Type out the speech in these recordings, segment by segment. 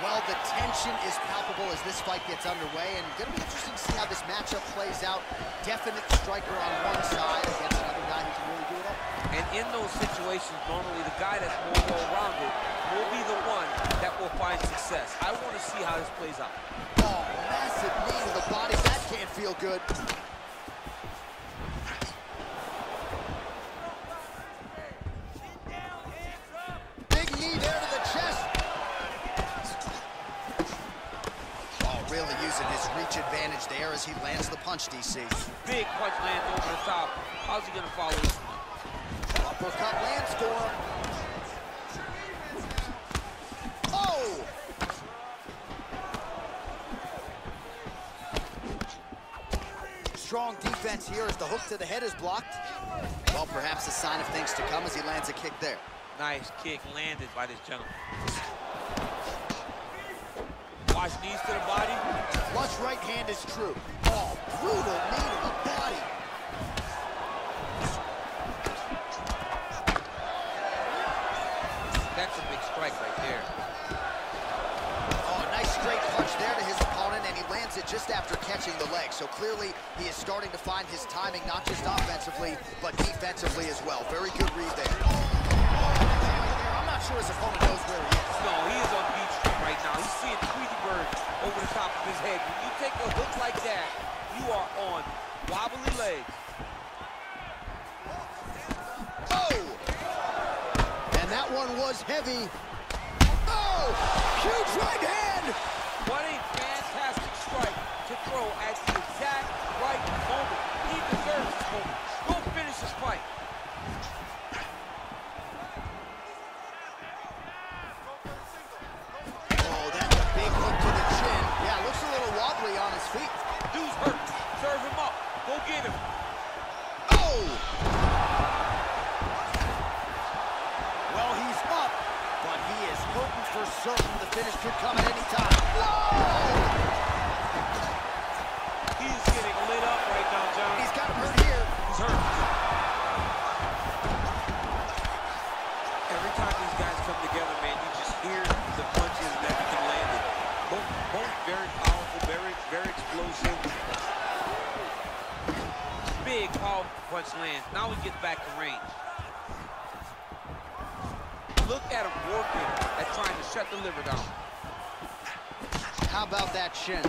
Well, the tension is palpable as this fight gets underway, and gonna be interesting to see how this matchup plays out. Definite striker on one side against another guy who can really do it all. And in those situations, normally the guy that's more well-rounded will be the one that will find success. I want to see how this plays out. Oh, massive knee to the body. That can't feel good. Really using his reach advantage there as he lands the punch, DC. Big punch lands over the top. How's he going to follow this? Uppercut lands for him. Oh! Strong defense here as the hook to the head is blocked. Well, perhaps a sign of things to come as he lands a kick there. Nice kick landed by this gentleman. Watch knees to the body. Flush right hand is true. Oh, brutal knee to the body. That's a big strike right there. Oh, nice straight punch there to his opponent, and he lands it just after catching the leg. So clearly, he is starting to find his timing, not just offensively, but defensively as well. Very good read there. I'm not sure his opponent knows where he is. No, he is on Beach right now. He's seeing Tweety Bird over the top of his head. When you take a hook like that, you are on wobbly legs. Oh! And that one was heavy. Oh! Huge right hand! What a fantastic strike to throw at the exact right moment. He deserves this moment. Go finish this fight. Oh, that's a big hook to the chin. Yeah, looks a little wobbly on his feet. Dude's hurt. Serve him up. Go get him. Oh! Well, he's up, but he is hurting for certain. The finish could come at any time. Whoa! He's Big, powerful punch lands. Now we get back to range. Look at him working at trying to shut the liver down. How about that shin?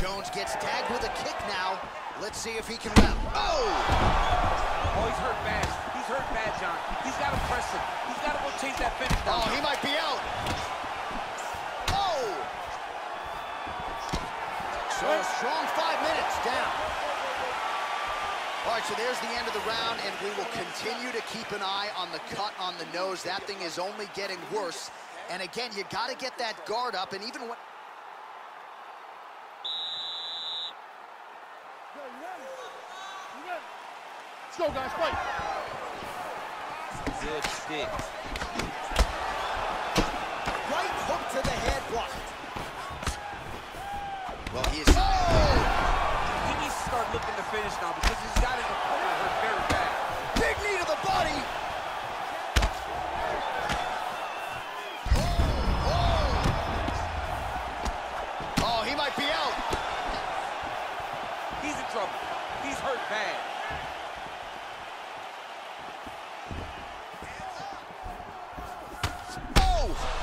Jones gets tagged with a kick now. Let's see if he can rep. Oh! Oh, he's hurt bad. He's hurt bad, John. He's got to press him. He's got to go chase that finish down. Oh, he might be out. Oh! So a strong five minutes down. All right, so there's the end of the round, and we will continue to keep an eye on the cut on the nose. That thing is only getting worse. And again, you got to get that guard up, and even when... Let's go, guys, fight. Good stick. Right hook to the head blocked. Well, he is... Oh! He needs to start looking to finish now because he's got his opponent hurt very bad. Big knee to the body. Oh, oh. he might be out. He's in trouble. He's hurt bad. Oh!